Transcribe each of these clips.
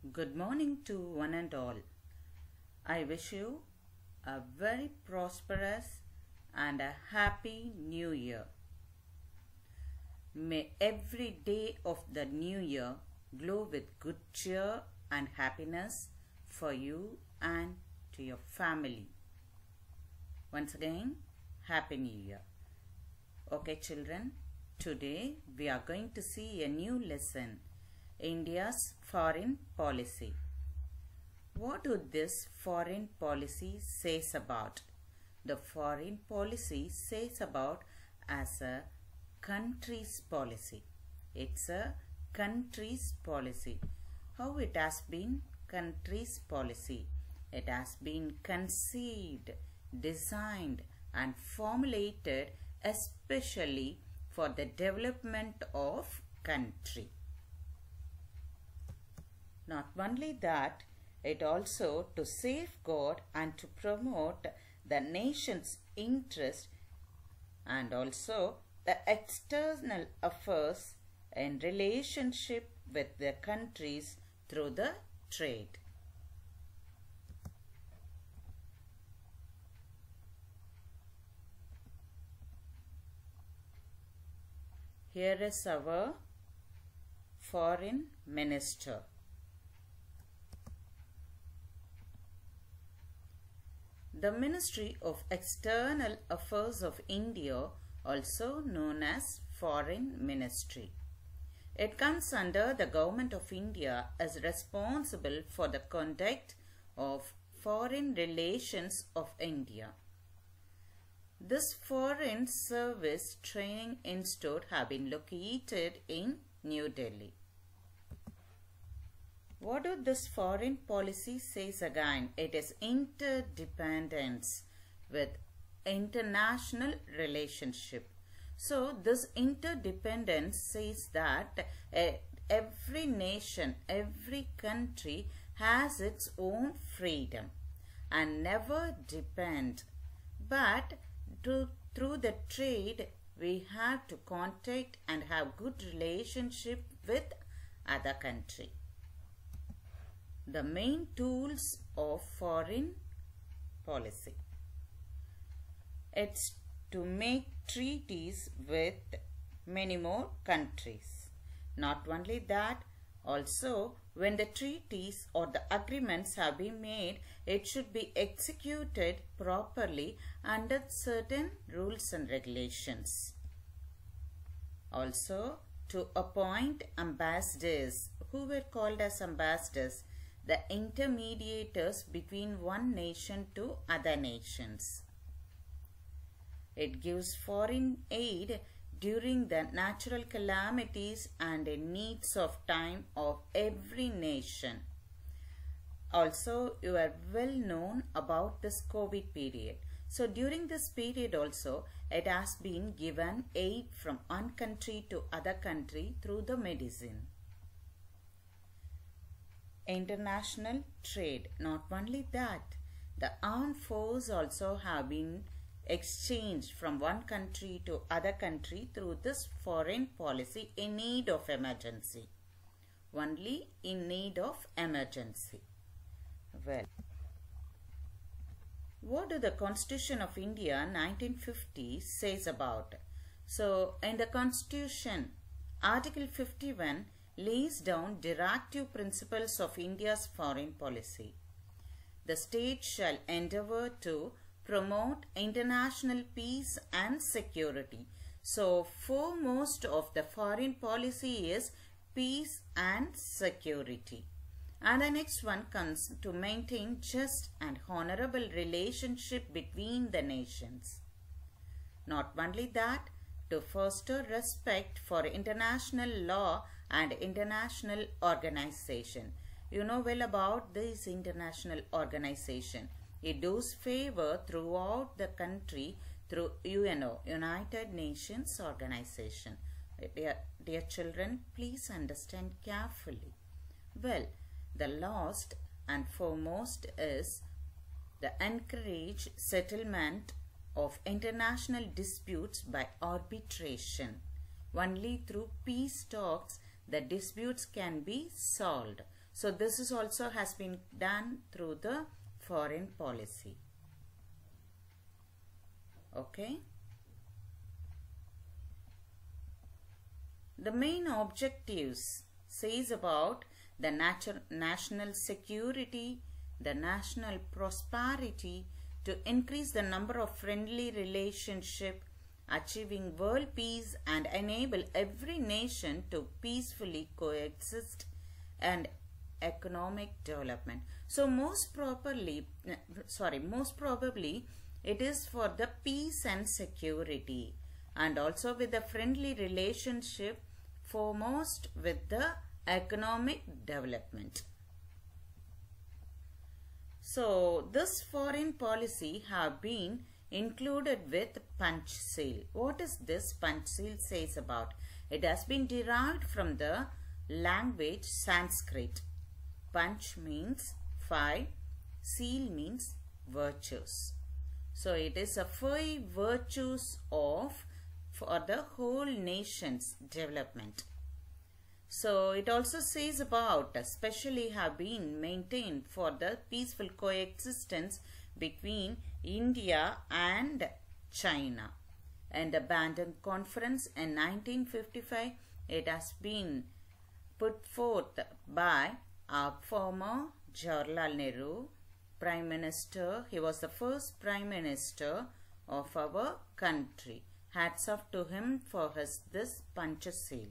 Good morning to one and all. I wish you a very prosperous and a happy new year. May every day of the new year glow with good cheer and happiness for you and to your family. Once again, Happy New Year. Okay, children, today we are going to see a new lesson India's foreign policy. What do this foreign policy says about? The foreign policy says about as a country's policy. It's a country's policy. How it has been country's policy? It has been conceived, designed and formulated especially for the development of country. Not only that, it also to safeguard and to promote the nation's interest and also the external affairs in relationship with the countries through the trade. Here is our foreign minister. The Ministry of External Affairs of India, also known as Foreign Ministry. It comes under the Government of India as responsible for the conduct of foreign relations of India. This foreign service training institute have been located in New Delhi. What do this foreign policy says again? It is interdependence with international relationship. So this interdependence says that uh, every nation, every country has its own freedom and never depend. But to, through the trade, we have to contact and have good relationship with other country the main tools of foreign policy. It's to make treaties with many more countries. Not only that, also when the treaties or the agreements have been made, it should be executed properly under certain rules and regulations. Also, to appoint ambassadors who were called as ambassadors the intermediators between one nation to other nations. It gives foreign aid during the natural calamities and needs of time of every nation. Also, you are well known about this COVID period. So, during this period also, it has been given aid from one country to other country through the medicine international trade. Not only that, the armed force also have been exchanged from one country to other country through this foreign policy in need of emergency. Only in need of emergency. Well, what do the Constitution of India 1950 says about? So, in the Constitution, Article 51 lays down directive principles of India's foreign policy. The state shall endeavor to promote international peace and security. So, foremost of the foreign policy is peace and security. And the next one comes to maintain just and honorable relationship between the nations. Not only that, to foster respect for international law and international organization. You know well about this international organization. It does favor throughout the country through UNO, United Nations Organization. Dear, dear children, please understand carefully. Well, the last and foremost is the encourage settlement of international disputes by arbitration. Only through peace talks the disputes can be solved. So this is also has been done through the foreign policy. Okay. The main objectives says about the national security, the national prosperity, to increase the number of friendly relationship, achieving world peace and enable every nation to peacefully coexist and economic development. So most properly, sorry, most probably it is for the peace and security and also with the friendly relationship foremost with the economic development. So this foreign policy have been included with Panchasheel. What is this Panchasheel says about? It has been derived from the language Sanskrit. Punch means five, seal means virtues. So it is a five virtues of for the whole nation's development. So it also says about especially have been maintained for the peaceful coexistence between India and China. And the Bandung Conference in 1955, it has been put forth by our former Jawaharlal Nehru, Prime Minister. He was the first Prime Minister of our country. Hats off to him for his this Panchasheel.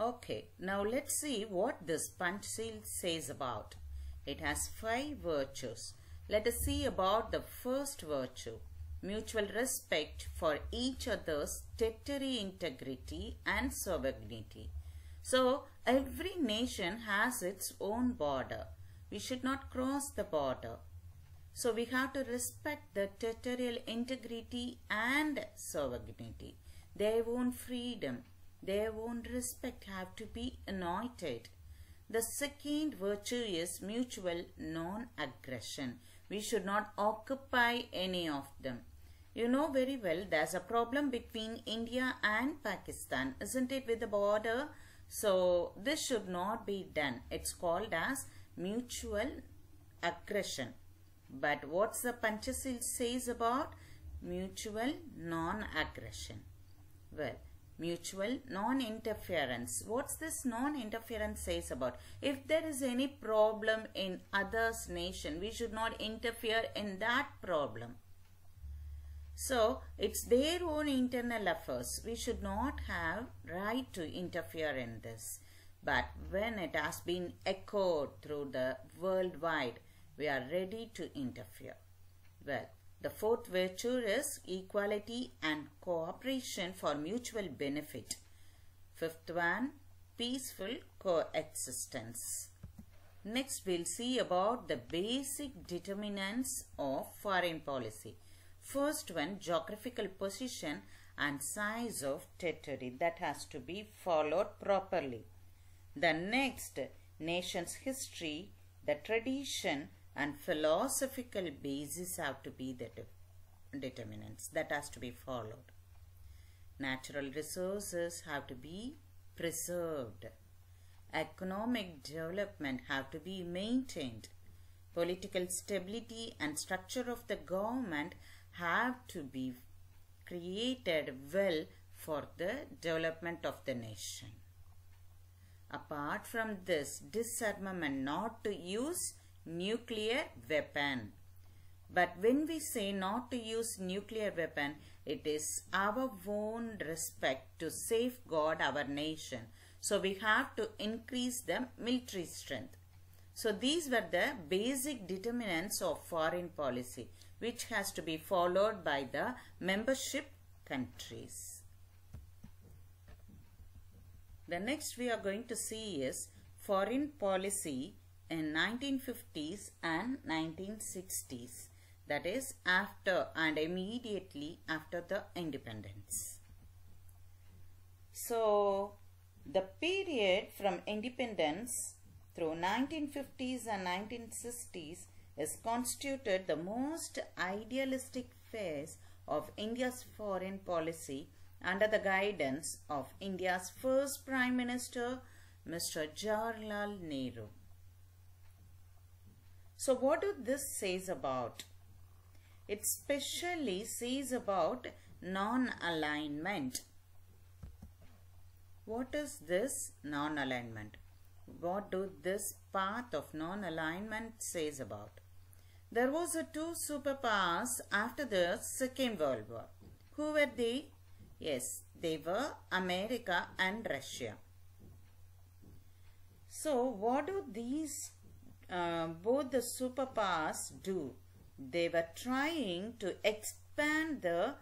Okay, now let's see what this Panchasheel says about. It has five virtues. Let us see about the first virtue. Mutual respect for each other's territory integrity and sovereignty. So, every nation has its own border. We should not cross the border. So, we have to respect the territorial integrity and sovereignty, their own freedom, their own respect have to be anointed. The second virtue is mutual non-aggression. We should not occupy any of them. You know very well there's a problem between India and Pakistan, isn't it, with the border? So this should not be done. It's called as mutual aggression. But what's the Panchasheel says about mutual non-aggression? Well, mutual non-interference. What's this non-interference says about? If there is any problem in others nation, we should not interfere in that problem. So, it's their own internal affairs. We should not have right to interfere in this. But when it has been echoed through the worldwide, we are ready to interfere. Well, the fourth virtue is equality and cooperation for mutual benefit. Fifth one, peaceful coexistence. Next, we'll see about the basic determinants of foreign policy. First one, geographical position and size of territory that has to be followed properly. The next, nation's history, the tradition and philosophical basis have to be the determinants that has to be followed. Natural resources have to be preserved. Economic development have to be maintained. Political stability and structure of the government have to be created well for the development of the nation. Apart from this, disarmament not to use nuclear weapon. But when we say not to use nuclear weapon, it is our own respect to safeguard our nation. So we have to increase the military strength. So these were the basic determinants of foreign policy which has to be followed by the membership countries. The next we are going to see is foreign policy in 1950s and 1960s that is after and immediately after the independence. So the period from independence through 1950s and 1960s is constituted the most idealistic phase of India's foreign policy under the guidance of India's first Prime Minister Mr. Jawaharlal Nehru. So what do this says about? It specially says about non-alignment. What is this non-alignment? What do this path of non-alignment says about? There was a two superpowers after the Second World War. Who were they? Yes, they were America and Russia. So what do these uh, both the superpowers do? They were trying to expand the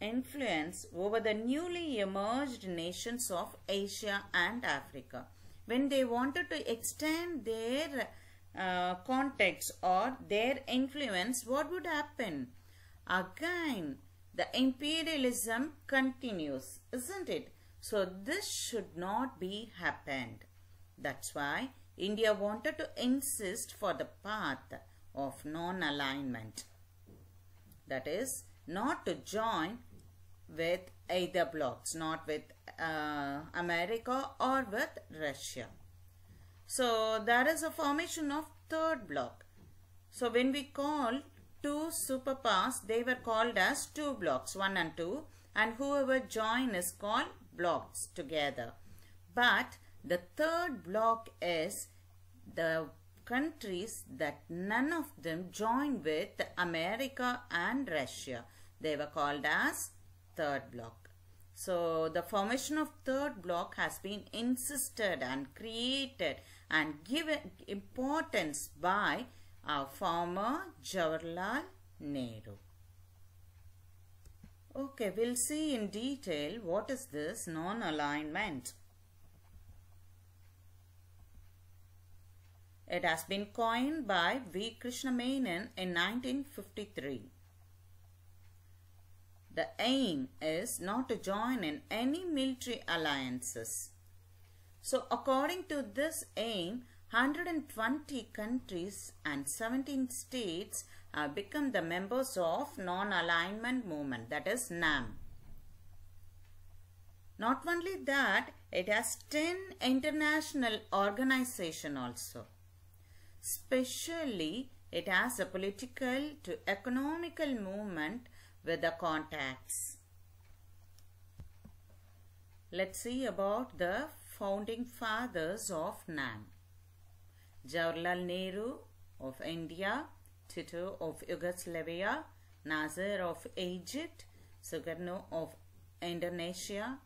influence over the newly emerged nations of Asia and Africa. When they wanted to extend their uh, context or their influence, what would happen? Again, the imperialism continues, isn't it? So this should not be happened. That's why India wanted to insist for the path of non-alignment. That is, not to join with either blocks, not with uh, America or with Russia. So there is a formation of third block. So when we call two superpowers, they were called as two blocks, one and two, and whoever join is called blocks together. But the third block is the countries that none of them join with America and Russia. They were called as third block. So the formation of third block has been insisted and created and given importance by our former Jawaharlal Nehru. Okay, we'll see in detail what is this non-alignment. It has been coined by V. Krishna Menon in 1953. The aim is not to join in any military alliances. So according to this aim, 120 countries and 17 states have become the members of Non-Alignment Movement that is NAM. Not only that, it has 10 international organization also. Especially, it has a political to economical movement with the contacts. Let's see about the founding fathers of NAM. Jawaharlal Nehru of India, Tito of Yugoslavia, Nasser of Egypt, Sukarno of Indonesia,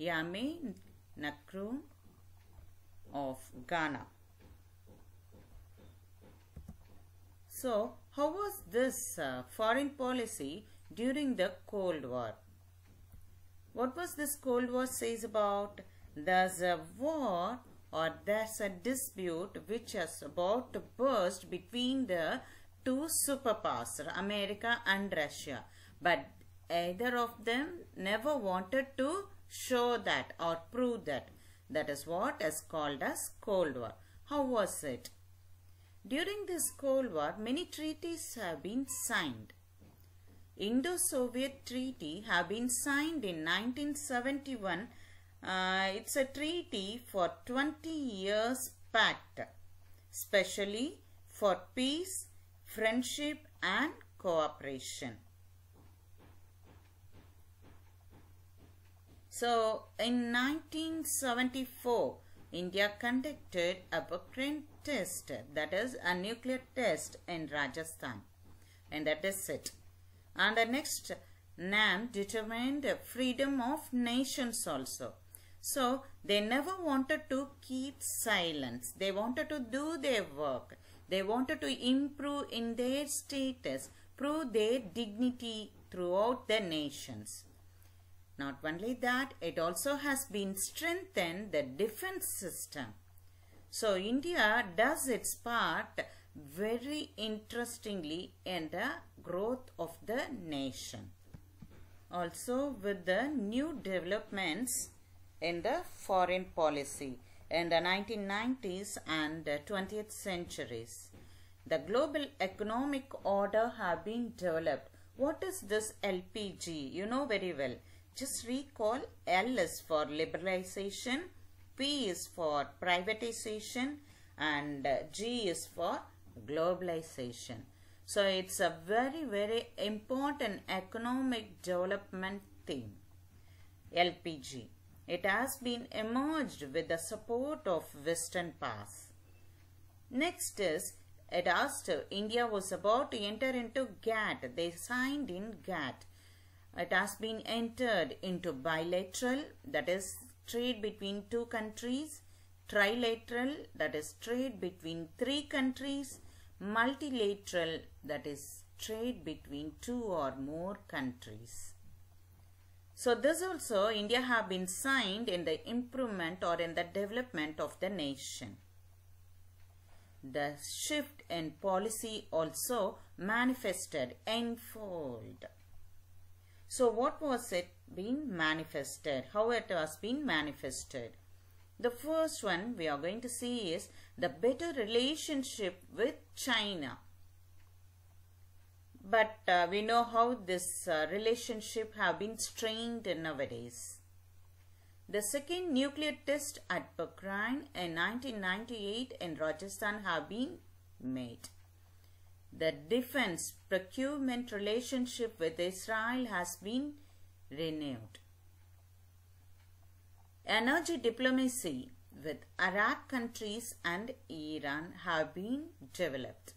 Kwame Nkrumah of Ghana. So, how was this uh, foreign policy during the Cold War? What was this Cold War says about? There's a war or there's a dispute which is about to burst between the two superpowers, America and Russia. But either of them never wanted to show that or prove that. That is what is called as Cold War. How was it? During this Cold War, many treaties have been signed. Indo-Soviet Treaty have been signed in 1971. Uh, it's a treaty for 20 years pact, especially for peace, friendship and cooperation. So, in 1974, India conducted a Pokhran test, that is a nuclear test in Rajasthan. And that is it. And the next, NAM determined freedom of nations also. So, they never wanted to keep silence. They wanted to do their work. They wanted to improve in their status, prove their dignity throughout the nations. Not only that, it also has been strengthened the defense system. So India does its part very interestingly in the growth of the nation. Also with the new developments in the foreign policy in the 1990s and 20th centuries. The global economic order have been developed. What is this LPG? You know very well. Just recall L is for liberalization, P is for privatization and uh, G is for globalization. So it's a very very important economic development theme. LPG. It has been emerged with the support of Western powers. Next is it asked India was about to enter into GATT. They signed in GATT. It has been entered into bilateral that is trade between two countries, trilateral that is trade between three countries, multilateral that is trade between two or more countries. So this also India have been signed in the improvement or in the development of the nation. The shift in policy also manifested enfold. So what was it being manifested? How it was being manifested? The first one we are going to see is the better relationship with China. But uh, we know how this uh, relationship have been strained nowadays. The second nuclear test at Pokhran in 1998 in Rajasthan have been made. The defense procurement relationship with Israel has been renewed. Energy diplomacy with Arab countries and Iran have been developed.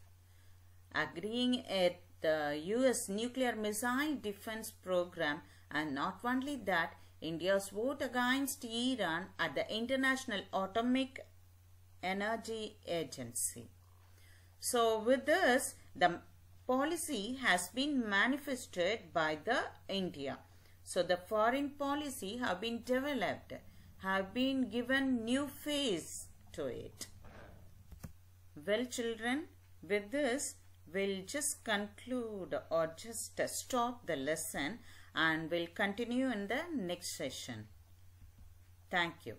Agreeing at the US nuclear missile defense program and not only that, India's vote against Iran at the International Atomic Energy Agency. So with this, the policy has been manifested by the India. So the foreign policy have been developed have been given new face to it. Well children, with this we'll just conclude or just stop the lesson and we'll continue in the next session. Thank you.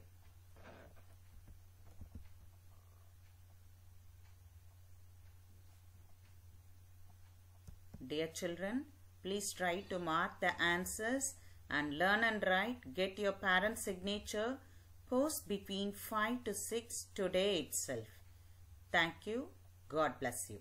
Dear children, please try to mark the answers and learn and write. Get your parent's signature. Post between 5 to 6 today itself. Thank you. God bless you.